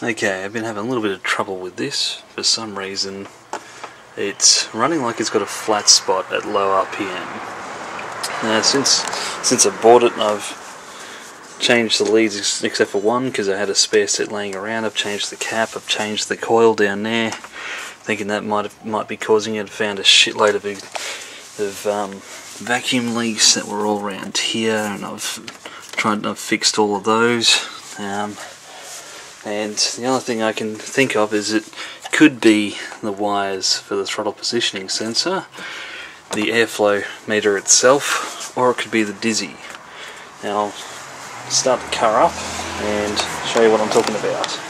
Okay, I've been having a little bit of trouble with this. For some reason, it's running like it's got a flat spot at low RPM. Now, since since I bought it, I've changed the leads except for one because I had a spare set laying around. I've changed the cap, I've changed the coil down there, thinking that might might be causing it. I found a shitload of of um, vacuum leaks that were all around here, and I've tried and I've fixed all of those. Um, and the only thing I can think of is it could be the wires for the throttle positioning sensor, the airflow meter itself, or it could be the dizzy. Now I'll start the car up and show you what I'm talking about.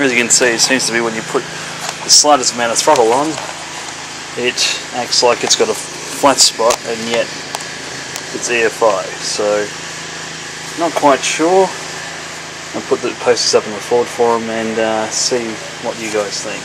As you can see, it seems to be when you put the slightest amount of throttle on, it acts like it's got a flat spot and yet it's EFI. So, not quite sure. I'll put the posters up in the Ford forum and uh, see what you guys think.